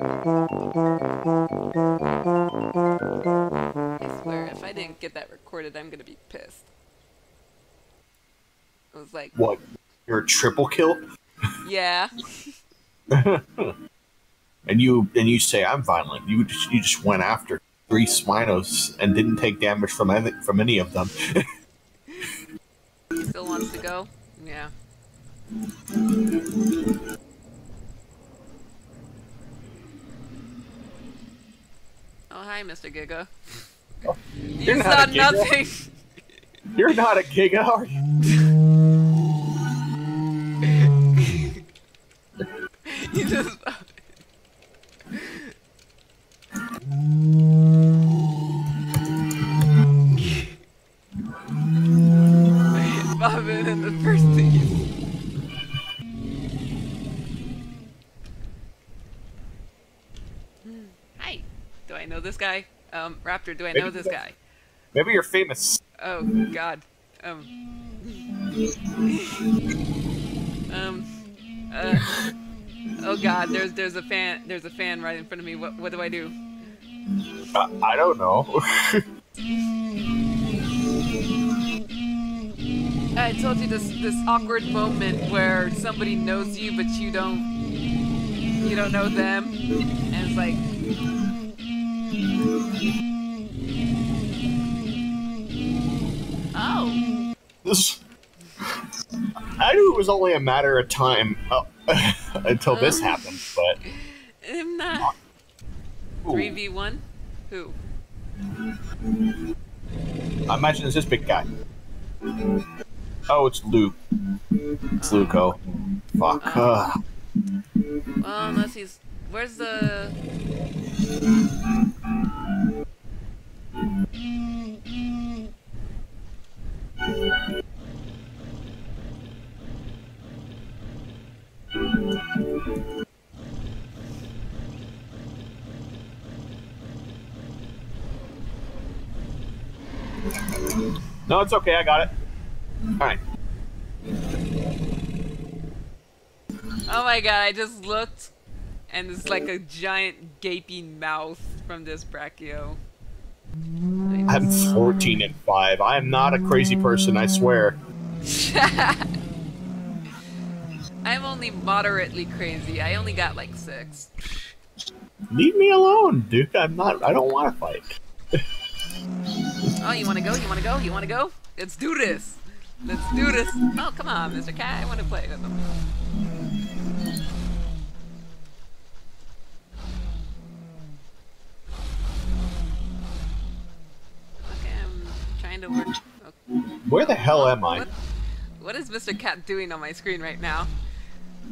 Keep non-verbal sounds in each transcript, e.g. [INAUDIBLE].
I swear, if I didn't get that recorded, I'm gonna be pissed. It was like, What? You're a triple kill? yeah. [LAUGHS] And you and you say I'm violent. You just you just went after three Spinos and didn't take damage from any from any of them. [LAUGHS] Still wants to go? Yeah. Oh, hi, Mr. Giga. You're you not saw nothing. [LAUGHS] You're not a giga, are you? [LAUGHS] you just. Raptor, do I know this guy? Maybe you're famous. Oh God. Um. um. Uh. Oh God. There's there's a fan there's a fan right in front of me. What what do I do? Uh, I don't know. [LAUGHS] I told you this this awkward moment where somebody knows you but you don't you don't know them, and it's like oh this. I knew it was only a matter of time uh, [LAUGHS] until this Um. happened, but I'm not three v one. Who? I imagine it's this big guy. Oh, it's Luke. It's Luco. Fuck. Ugh. Well, unless he's where's the No, it's okay. I got it. All right. Oh my god, I just looked and it's like a giant gaping mouth from this brachio. I'm 14 and 5. I am not a crazy person, I swear. [LAUGHS] I'm only moderately crazy. I only got like six. Leave me alone, Duke. I'm not. I don't want to fight. [LAUGHS] Oh, you wanna go? You wanna go? You wanna go? Let's do this! Let's do this! Oh, come on, Mr. Cat, I wanna play with him. Okay, I'm trying to work. Okay. Where the hell am I? What, what is Mr. Cat doing on my screen right now?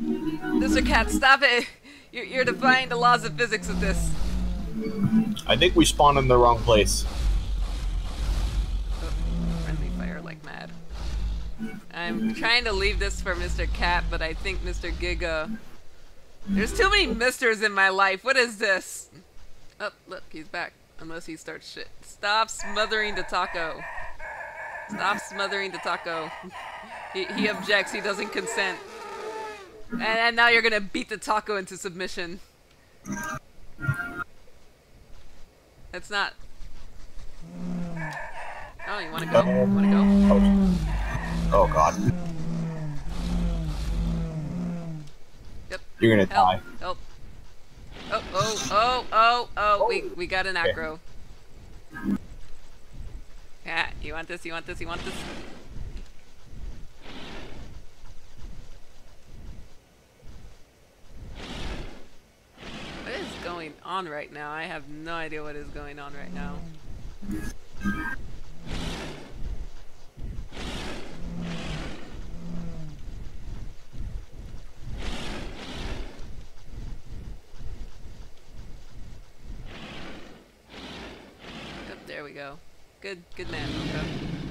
Mr. Cat, stop it! You're, you're defying the laws of physics with this. I think we spawned in the wrong place. I'm trying to leave this for Mr. Cat, but I think Mr. Giga. There's too many misters in my life. What is this? Oh, look, he's back. Unless he starts shit. Stop smothering the taco. Stop smothering the taco. he, he objects. He doesn't consent. And, and now you're gonna beat the taco into submission. That's not. Oh, you wanna go? You wanna go? Oh, God. Yep. You're gonna Help! die. Help! Oh! Oh! Oh! Oh! Oh! We we got an Okay. acro. Yeah. You want this? You want this? You want this? What is going on right now? I have no idea what is going on right now. Yep, there we go. Good, good man.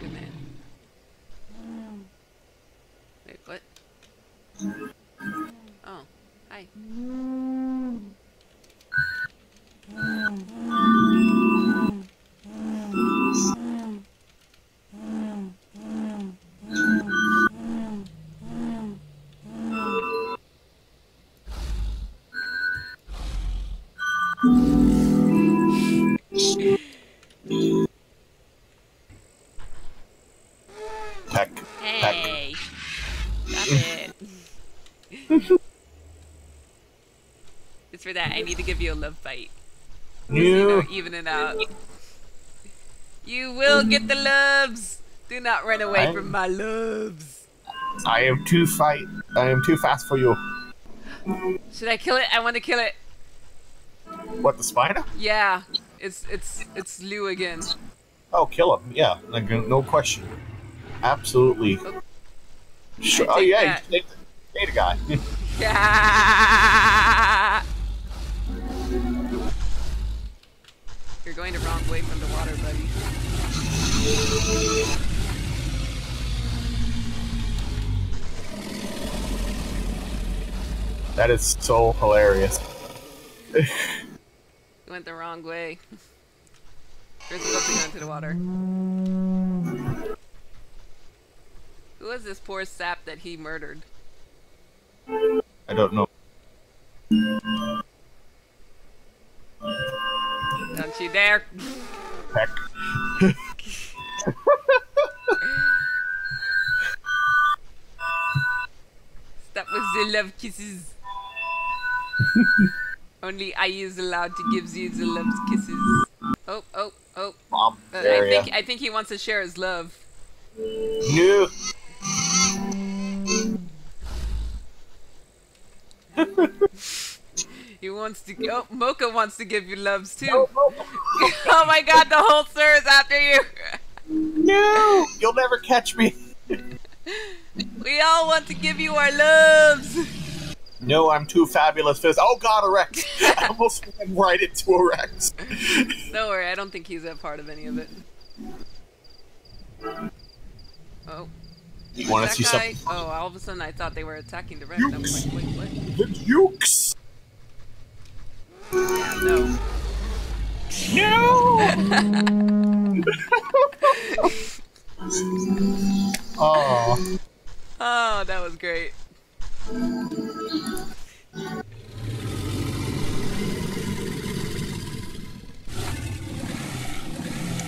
For that. I need to give you a love fight. You know, even it out. You will get the loves. Do not run away I- from my loves. I am too fight. I am too fast for you. Should I kill it? I want to kill it. What the spider? Yeah, it's it's it's Lou again. Oh, kill him. Yeah, like, no question. Absolutely. Oh. Sure. Oh yeah, you take the guy. [LAUGHS] Yeah. You're going the wrong way from the water, buddy. that is so hilarious. You [LAUGHS] went the wrong way. You're supposed to go into the water. Who was this poor sap that he murdered? I don't know. You dare! Peck. Stop with the love kisses. Only I is allowed to give you the love kisses. Oh, oh, oh. Mom. Uh, I think I think he wants to share his love. No. Wants to. Oh, Mocha wants to give you loves too. No, [LAUGHS] oh my God, the whole sir is after you. no! [LAUGHS] You'll never catch me. We all want to give you our loves. No, I'm too fabulous for this. Oh god, a Rex! [LAUGHS] I almost went right into a Rex. Don't worry, I don't think he's a part of any of it. Oh, You want to see guy? something? Oh, all of a sudden I thought they were attacking the. I was like, wait, what? The Dukes! [LAUGHS] oh, Oh, that was great.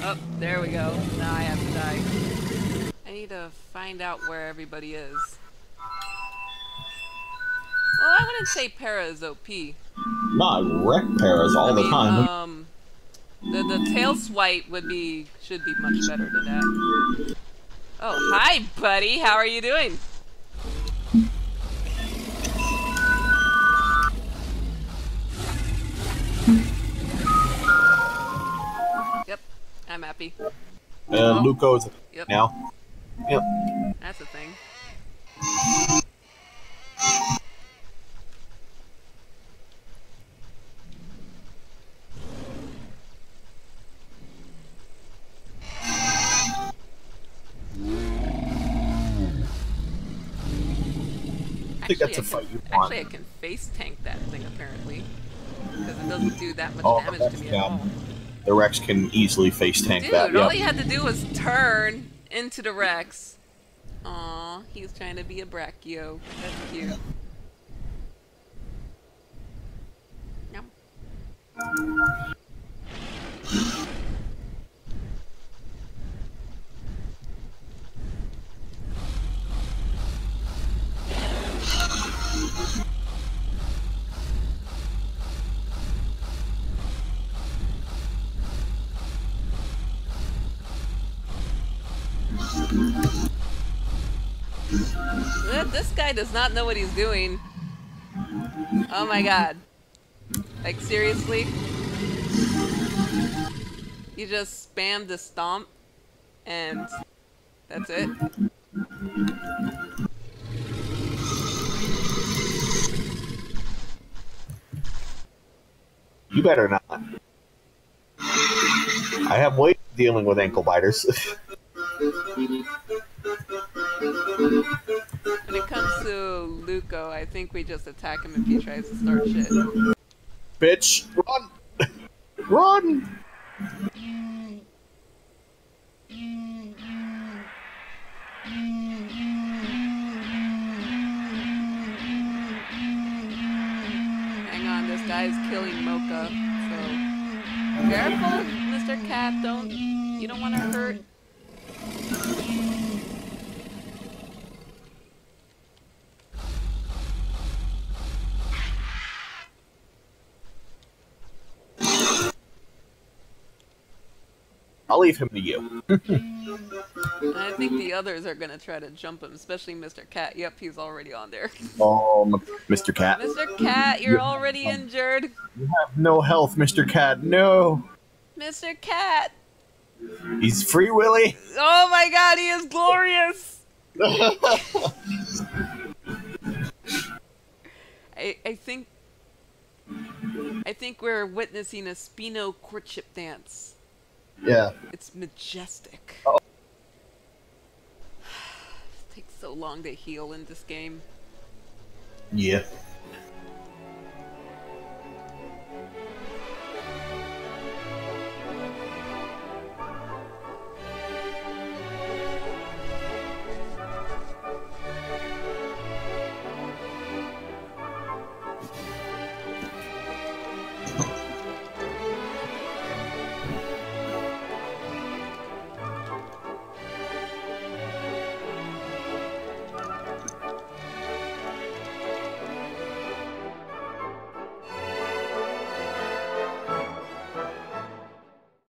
Oh, there we go. Now I have to die. I need to find out where everybody is. Well, I wouldn't say Para is OP. not wreck paras all I the mean, time. um, the the tail swipe would be should be much better than that. Oh, hi, buddy. How are you doing? Yep, I'm happy. uh, Luco's Yep, now. Yep. Think that's a Actually, fight you want. Actually, I can face tank that thing apparently, because it doesn't do that much Oh, damage to me bad. at all. The Rex can easily face tank Dude, that. all Yep. he had to do was turn into the Rex. Aw, he's trying to be a Brachio. That's cute. Yum. This guy does not know what he's doing. Oh my god. Like, seriously? You just spam the stomp, and that's it? You better not. I have way of dealing with ankle biters. [LAUGHS] When it comes to Luco, I think we just attack him if he tries to start shit. Bitch, run! [LAUGHS] run! I'll leave him to you. I think the others are gonna try to jump him, especially Mr. Cat. Yep, he's already on there. Um, oh, Mr. Cat. Mr. Cat, you're already injured. You have no health, Mr. Cat. No. Mr. Cat. He's free Willy. Oh my god, he is glorious! [LAUGHS] I, I think I think we're witnessing a Spino courtship dance. Yeah. It's majestic. Oh. It takes so long to heal in this game. Yeah.